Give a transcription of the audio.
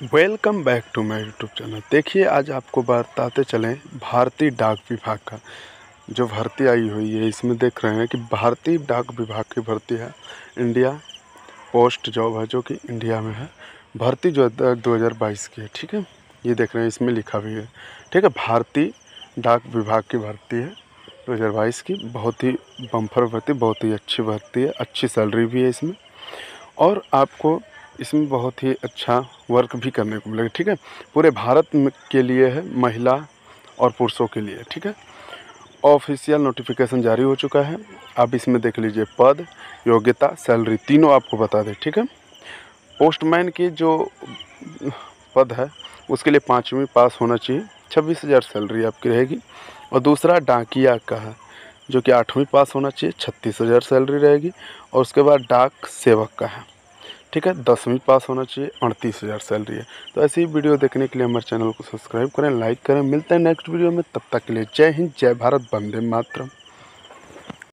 Welcome back to my YouTube channel देखिए, आज आपको बताते चलें भारतीय डाक विभाग का। जो भर्ती आई हुई है, इसमें देख रहे हैं कि भारतीय डाक विभाग की भर्ती है। इंडिया पोस्ट जॉब है, जो कि इंडिया में है। भर्ती जो है, दो हज़ार बाईस की है, ठीक है? ये देख रहे हैं, इसमें लिखा भी है। ठीक है भारतीय डाक विभाग की भर्ती है, दो हज़ार बाईस की। बहुत ही बम्फर भर्ती, बहुत ही अच्छी भर्ती है, अच्छी सैलरी भी है इसमें। और आपको इसमें बहुत ही अच्छा वर्क भी करने को मिलेगा, ठीक है? पूरे भारत के लिए है, महिला और पुरुषों के लिए, ठीक है? ऑफिशियल नोटिफिकेशन जारी हो चुका है। आप इसमें देख लीजिए पद, योग्यता सैलरी तीनों आपको बता दें, ठीक है? पोस्टमैन की जो पद है, उसके लिए पाँचवीं पास होना चाहिए। छब्बीस हज़ार सैलरी आपकी रहेगी। और दूसरा डाकिया का है, जो कि आठवीं पास होना चाहिए। छत्तीस हज़ार सैलरी रहेगी। और उसके बाद डाक सेवक का है। ठीक है, दसवीं पास होना चाहिए, अड़तीस हज़ार सैलरी है। तो ऐसे ही वीडियो देखने के लिए हमारे चैनल को सब्सक्राइब करें, लाइक करें, मिलते हैं नेक्स्ट वीडियो में, तब तक के लिए जय हिंद, जय भारत बंदे मातरम।